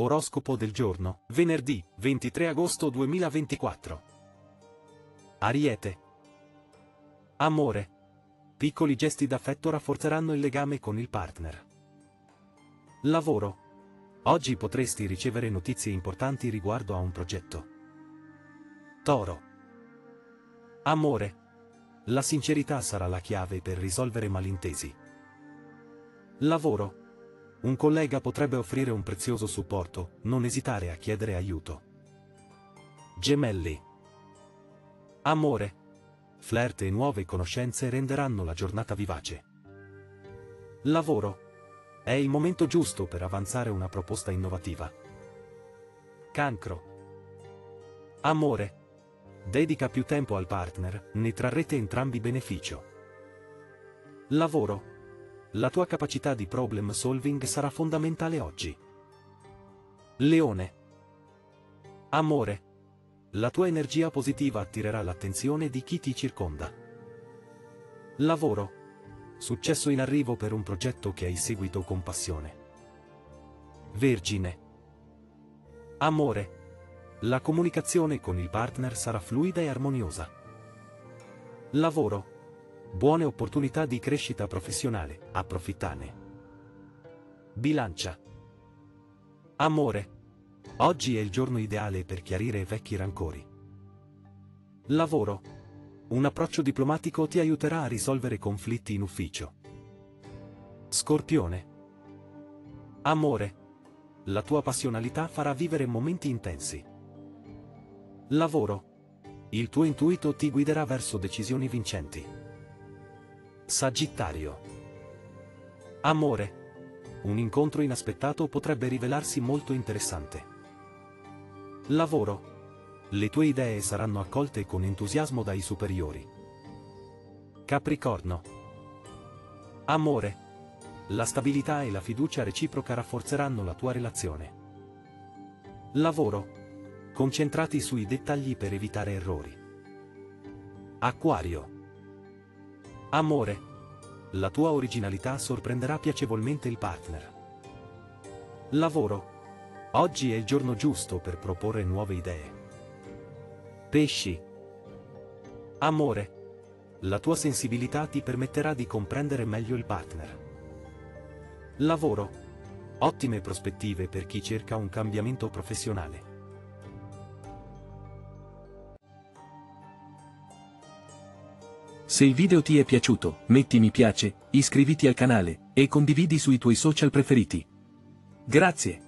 Oroscopo del giorno, venerdì 23 agosto 2024. Ariete. Amore. Piccoli gesti d'affetto rafforzeranno il legame con il partner. Lavoro. Oggi potresti ricevere notizie importanti riguardo a un progetto. Toro. Amore. La sincerità sarà la chiave per risolvere malintesi. Lavoro. Un collega potrebbe offrire un prezioso supporto, non esitare a chiedere aiuto. Gemelli. Amore. Flirt e nuove conoscenze renderanno la giornata vivace. Lavoro. È il momento giusto per avanzare una proposta innovativa. Cancro. Amore. Dedica più tempo al partner, ne trarrete entrambi beneficio. Lavoro. La tua capacità di problem solving sarà fondamentale oggi. Leone. Amore. La tua energia positiva attirerà l'attenzione di chi ti circonda. Lavoro. Successo in arrivo per un progetto che hai seguito con passione. Vergine. Amore. La comunicazione con il partner sarà fluida e armoniosa. Lavoro. Buone opportunità di crescita professionale, approfittane. Bilancia. Amore. Oggi è il giorno ideale per chiarire vecchi rancori. Lavoro. Un approccio diplomatico ti aiuterà a risolvere conflitti in ufficio. Scorpione. Amore. La tua passionalità farà vivere momenti intensi. Lavoro. Il tuo intuito ti guiderà verso decisioni vincenti. Sagittario. Amore. Un incontro inaspettato potrebbe rivelarsi molto interessante. Lavoro. Le tue idee saranno accolte con entusiasmo dai superiori. Capricorno. Amore. La stabilità e la fiducia reciproca rafforzeranno la tua relazione. Lavoro. Concentrati sui dettagli per evitare errori. Acquario. Amore. La tua originalità sorprenderà piacevolmente il partner. Lavoro. Oggi è il giorno giusto per proporre nuove idee. Pesci. Amore. La tua sensibilità ti permetterà di comprendere meglio il partner. Lavoro. Ottime prospettive per chi cerca un cambiamento professionale. Se il video ti è piaciuto, metti mi piace, iscriviti al canale, e condividi sui tuoi social preferiti. Grazie.